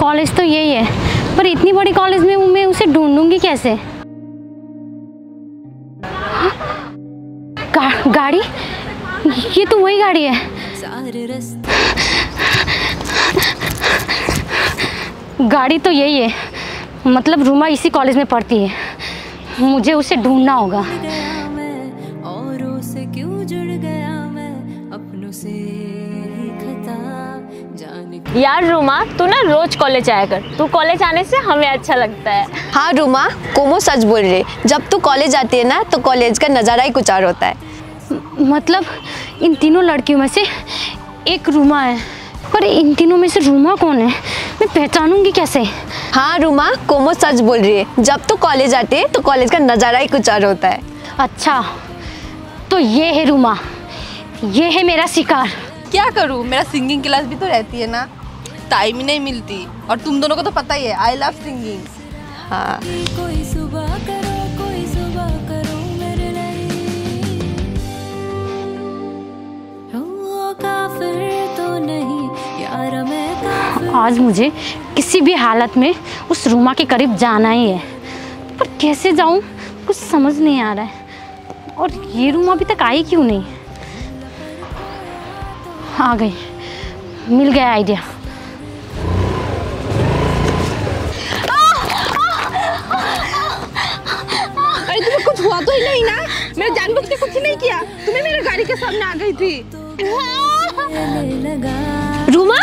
College तो यही है पर इतनी बड़ी कॉलेज में मैं उसे ढूंढूँगी कैसे? गा, गाड़ी? ये तो वही गाड़ी है। गाड़ी तो यही है मतलब रूमा इसी कॉलेज में पढ़ती है। मुझे उसे ढूंढना होगा। यार रूमा तू ना रोज कॉलेज आया कर। तू कॉलेज आने से हमें अच्छा लगता है। हाँ रूमा कोमो सच बोल रही। जब तू कॉलेज आती है ना तो कॉलेज का नज़ारा ही कुछ और होता है। मतलब इन तीनों लड़कियों में से एक रूमा है। पर इन तीनों में से रूमा कौन है? मैं पहचानूँगी कैसे? हाँ रूमा कोमो सच बोल रही। है जब तू कॉलेज आती है तो कॉलेज का नज़ारा ही कुछ और होता है। अच्छा तो ये है रूमा। ये है मेरा शिकार। क्या करूँ? मेरा सिंगिंग क्लास भी तो रहती है ना। टाइम ही नहीं मिलती। और तुम दोनों को तो पता ही है आई लव सिंगिंग हाँ। कोई सुबह करो कोई सुबह करो मेरे लिए। तो नहीं यार मैं आज मुझे किसी भी हालत में उस रूमा के करीब जाना ही है। पर कैसे जाऊँ? कुछ समझ नहीं आ रहा है। और ये रूम अभी तक आई क्यों नहीं? आ गई। मिल गया आइडिया। कुछ हुआ तो ही नहीं ना। मैं जानबूझ के कुछ नहीं किया। तुम्हें मेरे गाड़ी के सामने आ गई थी। रूमा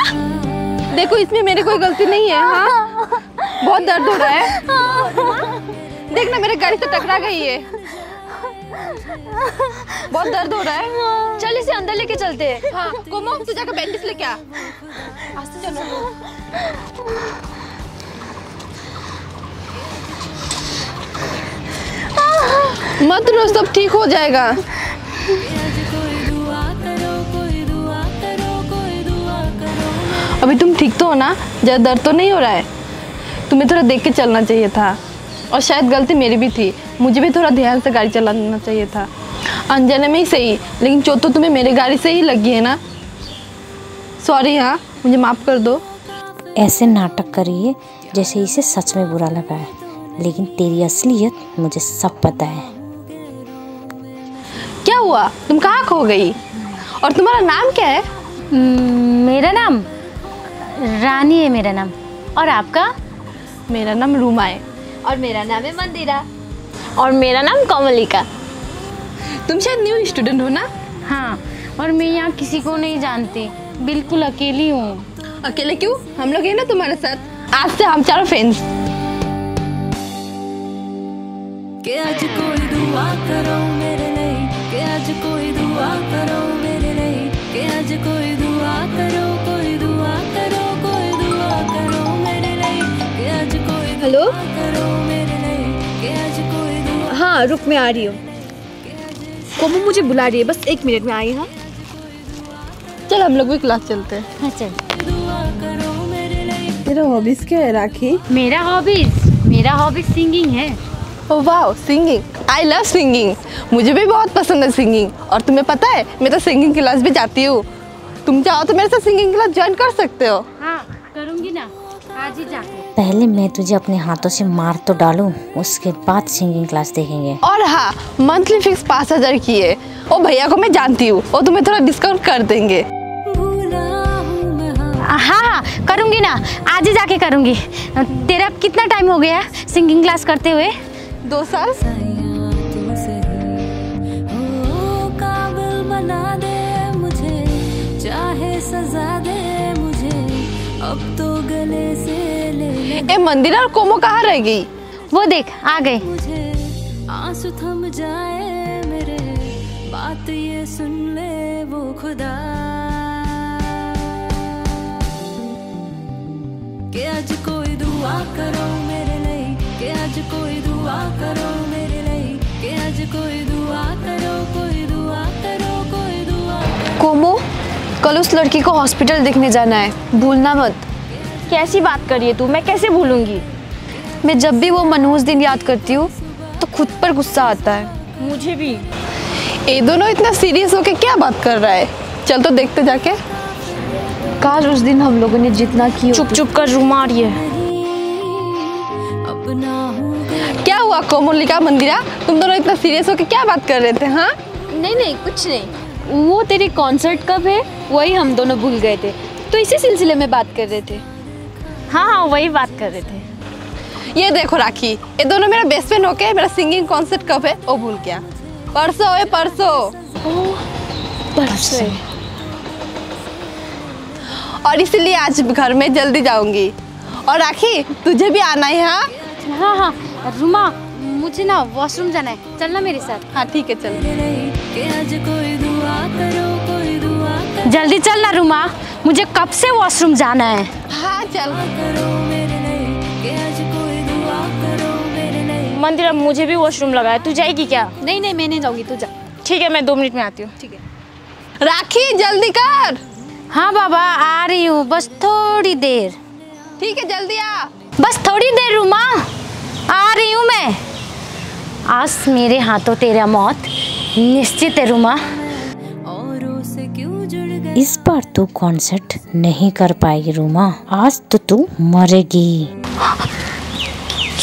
देखो इसमें मेरी कोई गलती नहीं है हाँ? बहुत दर्द हो रहा है। देखना मेरे गाड़ी से टकरा गई है। बहुत दर्द हो रहा है। चल इसे अंदर लेके चलते हैं। हाँ कोमो तू जाकर बैंडेज लेके आ। चलो। मत रो सब ठीक हो जाएगा। अभी तुम ठीक तो हो ना? ज़्यादा दर्द तो नहीं हो रहा है? तुम्हें थोड़ा देख के चलना चाहिए था। और शायद गलती मेरी भी थी। मुझे भी थोड़ा ध्यान से गाड़ी चलाना चाहिए था। अनजाने में ही सही, लेकिन चोट तो तुम्हें मेरी गाड़ी से ही लगी है ना? सॉरी हाँ मुझे माफ़ कर दो। ऐसे नाटक करिए, जैसे इसे सच में बुरा लगा है। लेकिन तेरी असलियत मुझे सब पता है। क्या हुआ? तुम कहाँ खो गई? और तुम्हारा नाम क्या है? हम्म, मेरा नाम रानी है मेरा नाम। और आपका? मेरा नाम रूमा है। और मेरा नाम है मंदिरा। और मेरा नाम कमलिका। तुम शायद न्यू स्टूडेंट हो ना? हाँ और मैं यहाँ किसी को नहीं जानती। बिल्कुल अकेली हूँ। अकेले क्यों? हम लोग हैं ना तुम्हारे साथ। आज से हम चारों फ्रेंड्स कि आज कोई दुआ करो मेरे लिए कि आज कोई दुआ करो मेरे लिए कि आज कोई दुआ करो कोई दुआ करो कोई दुआ करो मेरे लिए कि आज कोई हेलो? करो मेरे लिए कि आज कोई दुआ हाँ रुक मैं आ रही हूँ। कोमो मुझे बुला रही है बस एक मिनट में आई हाँ। चल हम लोग भी क्लास चलते हैं। हाँ चल। दुआ करो मेरे तेरा हॉबीज क्या है राखी? मेरा हॉबीज मेरा हॉबीज सिंगिंग है। वाह सिंगिंग आई लव सिंगिंग मुझे भी बहुत पसंद है सिंगिंग और तुम्हें पता है मैं तो सिंगिंग क्लास भी जाती हूँ। तुम चाहो तो मेरे साथ सिंगिंग क्लास ज्वाइन कर सकते हो। हाँ करूँगी ना। आज ही जाके। पहले मैं तुझे अपने हाथों से मार तो डालूं उसके बाद सिंगिंग क्लास देखेंगे। और हाँ मंथली फिक्स पाँच हज़ार की है। ओ भैया को मैं जानती हूँ। वो तुम्हें थोड़ा डिस्काउंट कर देंगे। भूला हूँ मैं हाँ हाँ हाँ करूँगी ना। आज ही जाके करूँगी। तेरा कितना टाइम हो गया सिंगिंग क्लास करते हुए? दो साल। सही काबिल बना दे मुझे चाहे सजा दे मुझे अब गले से ले ले। ए मंदिर और कोमो कहाँ रह गई? वो देख आ गए। मुझे आँसू थम जाए मेरे बात ये सुन ले वो खुदा। कि आज कोई दुआ करो मेरे लिए कि आज कोई दुआ करो मेरे लिए कि आज कोई दुआ करो कोई दुआ करो कोई दुआ कोमो कल उस लड़की को हॉस्पिटल देखने जाना है। भूलना मत। कैसी बात करिए तू? मैं कैसे भूलूँगी? मैं जब भी वो मनहूस दिन याद करती हूँ तो खुद पर गुस्सा आता है। मुझे भी। ये दोनों इतना सीरियस होके क्या बात कर रहा है? चल तो देखते जाके। काश उस दिन हम लोगों ने जितना किया चुप चुप कर रूमा रही है अपना हुआ? कोमलिका मंदिरा तुम दोनों इतना सीरियस होकर क्या बात कर रहे थे हाँ? नहीं नहीं कुछ नहीं। वो तेरे कॉन्सर्ट कब है? वही हम दोनों भूल गए थे। तो इसी सिलसिले में बात कर रहे थे। हाँ हाँ वही बात कर रहे थे। ये देखो राखी ये दोनों मेरा बेस्ट फ्रेंड होके मेरा सिंगिंग कॉन्सर्ट कब है वो भूल गया। परसों है परसों। परसों और इसीलिए आज घर में जल्दी जाऊँगी। और राखी तुझे भी आना है हाँ? हाँ हाँ रुमा मुझे ना वॉशरूम जाना है। चलना मेरे साथ। हाँ ठीक है चल। जल्दी चलना रुमा। मुझे कब से वॉशरूम जाना है? हाँ चल। मंदिरा मुझे भी वॉशरूम लगा है तू जाएगी क्या? नहीं नहीं मैं नहीं जाऊँगी। तू जा। ठीक है मैं दो मिनट में आती हूँ। ठीक है। राखी जल्दी कर। हाँ बाबा आ रही हूँ। बस थोड़ी देर। ठीक है जल्दी आ। बस थोड़ी देर रुमा। आ रही हूँ मैं। आज मेरे हाथों तेरा मौत। निश्चित है रुमा। क्यों इस बार तू कॉन्सर्ट नहीं कर पाएगी रूमा। आज तो तू मरेगी।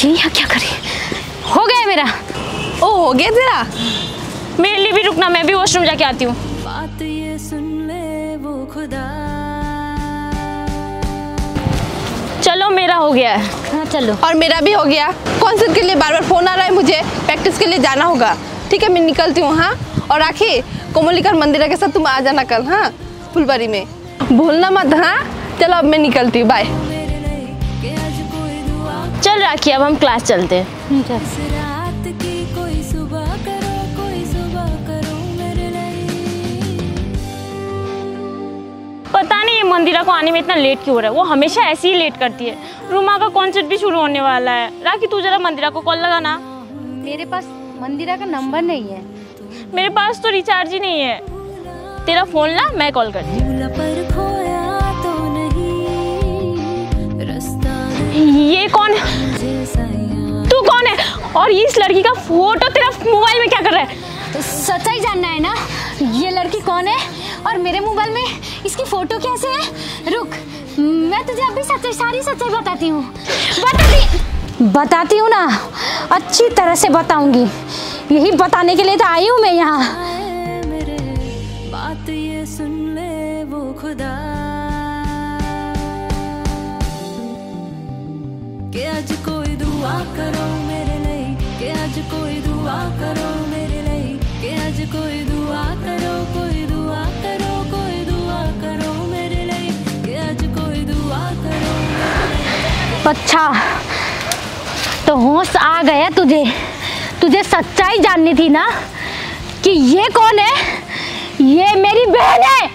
ये यहाँ क्या करे? हो गया मेरा। ओ, हो गया तेरा? मेरे लिए भी रुकना, मैं भी वॉशरूम जाके आती हूँ। चलो मेरा हो गया है। हाँ चलो। और मेरा भी हो गया। कॉन्सर्ट के लिए बार बार फ़ोन आ रहा है मुझे प्रैक्टिस के लिए जाना होगा। ठीक है मैं निकलती हूँ हाँ। और राखी कोमलिकर मंदिर के साथ तुम आ जाना कल हाँ फुलबारी में। भूलना मत हाँ। चलो अब मैं निकलती हूँ बाय चल राखी अब हम क्लास चलते हैं। ये मंदिरा को आने में इतना लेट क्यों हो रहा है? वो हमेशा ऐसे ही लेट करती है। रूमा का कॉन्सर्ट भी शुरू होने वाला है। राखी तू जरा मंदिरा को कॉल लगा ना मेरे पास मंदिरा का नंबर नहीं है। मेरे पास तो रिचार्ज ही नहीं है। तेरा फ़ोन ला मैं कॉल करती हूँ। भूला पर खोया तो नहीं रास्ता ये कौन यहाँ। तू कौन है? और इस लड़की का फ़ोटो तेरा मोबाइल में क्या कर रहा है? तो सच्चाई जानना है ना? ये लड़की कौन है? और मेरे मोबाइल में इसकी फ़ोटो कैसे है? रुक, मैं तुझे अभी सच्चाई सारी सच्चाई बताती हूँ। बताती बताती हूँ ना? अच्छी तरह से बताऊँगी। यही बताने के लिए तो आई हूँ मैं यहाँ। बात ये सुन ले वो खुदा। अच्छा तो होश आ गया तुझे। तुझे सच्चाई जाननी थी ना कि ये कौन है? ये मेरी बहन है।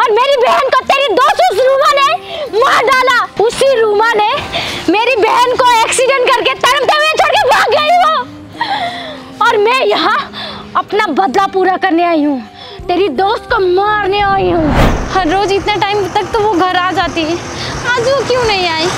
और मेरी बहन को तेरी दोस्त उस रूमा ने मार डाला। उसी रूमा ने मेरी बहन को एक्सीडेंट करके तड़पते हुए छोड़ के भाग गई वो। और मैं यहाँ अपना बदला पूरा करने आई हूँ। तेरी दोस्त को मारने आई हूँ। हर रोज इतने टाइम तक तो वो घर आ जाती है। आज वो क्यों नहीं आई?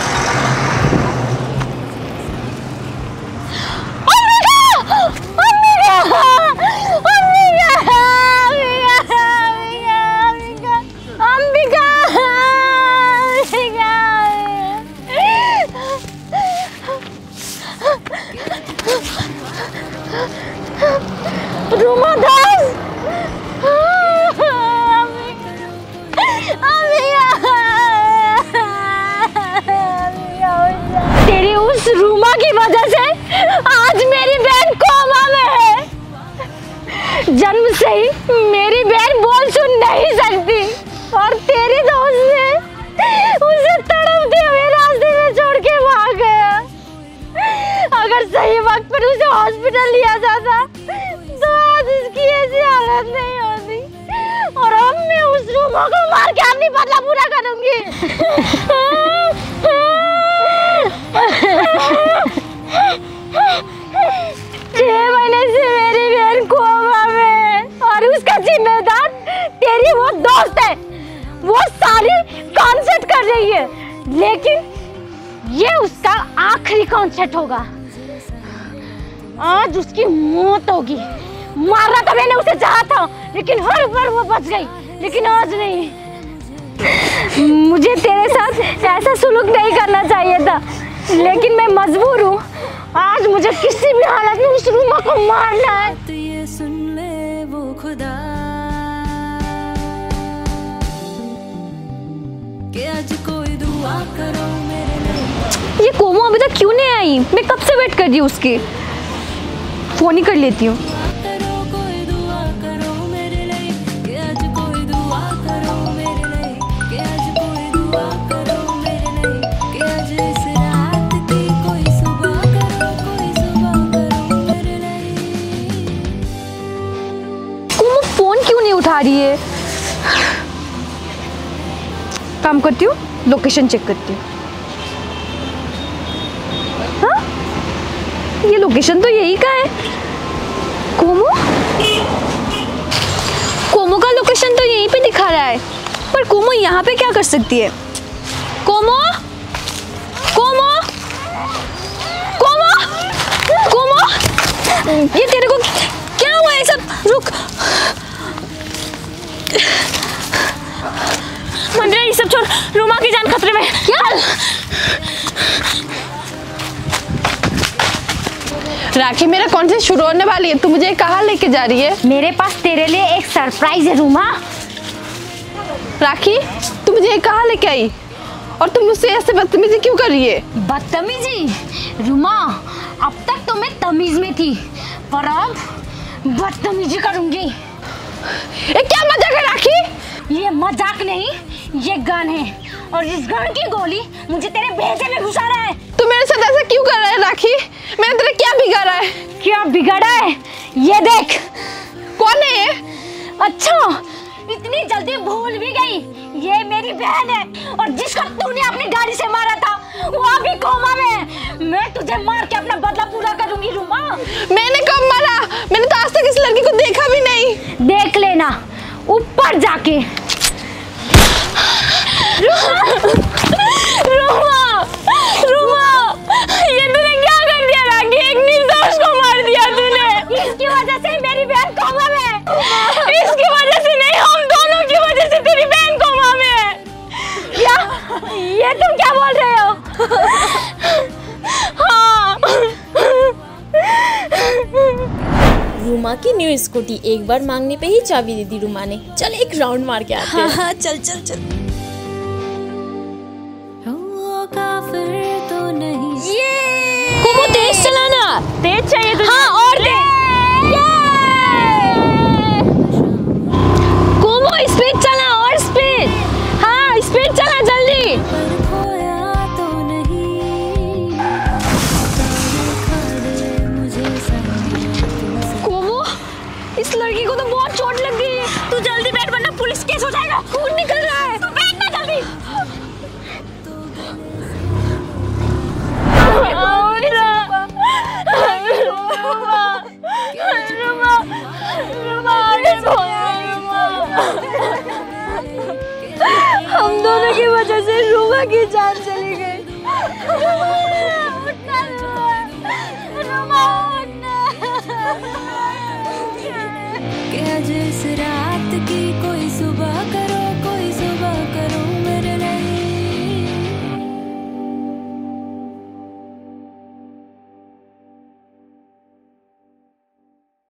जन्म से ही मेरी बहन बोल सुन नहीं सकती। और तेरी दोस्त ने उसे तड़पते हुए रास्ते में छोड़ के भाग गया। अगर सही वक्त पर उसे हॉस्पिटल लिया जाता तो आज इसकी ऐसी हालत नहीं होती। और अब मैं उस रूमा को मार के अपनी बदला पूरा करूँगी। रही है लेकिन ये उसका आखिरी कॉन्सर्ट होगा। आज उसकी मौत होगी। मारना तो मैंने उसे चाहा था, लेकिन हर बार वो बच गई, लेकिन आज नहीं। मुझे तेरे साथ ऐसा सुलूक नहीं करना चाहिए था, लेकिन मैं मजबूर हूँ। आज मुझे किसी भी हालत में उस रूमा को मारना है। तो ये सुन ले वो खुदा। ये कोमो अभी तक क्यों नहीं आई? मैं कब से वेट कर रही हूँ उसकी? फ़ोन ही कर लेती हूँ। फ़ोन क्यों नहीं उठा रही है? काम करती हूँ लोकेशन चेक करती हूँ। हाँ? ये लोकेशन तो यही का है? कोमो? कोमो का लोकेशन तो यहीं पे दिखा रहा है। पर कोमो यहाँ पे क्या कर सकती है? कोमो? कोमो? कोमो? कोमो? ये तेरे को क्या हुआ है सब? रुक। मंदिरा ये सब छोड़ रूमा की जान खतरे में क्या? राखी मेरा कौन से शुरू होने वाली है? तू मुझे कहाँ लेके जा रही है? मेरे पास तेरे लिए एक सरप्राइज़ है रूमा। राखी तू मुझे कहाँ लेके आई? और तुम मुझसे ऐसे बदतमीजी क्यों कर रही है? बदतमीजी? रूमा अब तक तो मैं तमीज में थी पर अब बदतमीजी करूँगी। ये क्या मज़ाक है राखी? ये मज़ाक नहीं ये गन है और इस गन की गोली मुझे तेरे भेजे में घुसा रहा है। तू मेरे साथ ऐसा क्यों कर रहा है राखी? मैंने तेरा क्या बिगाड़ा है? क्या बिगड़ा है? ये देख। कौन है ये? अच्छा इतनी जल्दी भूल भी गई। ये मेरी बहन है और जिसको तूने अपनी गाड़ी से मारा था वो अभी कोमा में है। मैं तुझे मार के अपना बदला पूरा करूँगी रूमा। मैंने कब मारा? मैंने तो आज तक इस लड़की को देखा भी नहीं। देख लेना ऊपर जाके। रूमा रूमा ये तूने क्या कर दिया राखी एक निर्दोष को मार दिया तूने। इसकी वजह से मेरी बहन कोमा में है। इसकी वजह से नहीं हम दोनों की वजह से तेरी बहन कोमा में है। क्या ये तुम क्या बोल रहे हो हाँ? रूमा की न्यू स्कूटी एक बार मांगने पे ही चाबी दे दी रूमा ने। चल एक राउंड मार के आते हैं। हाँ चल चल चल। वो काफिर तो नहीं। कोमो तेज चलाना। तेज चाहिए तुझे। हाँ और तेज वजह से रूमा की जान चली गई। की कोई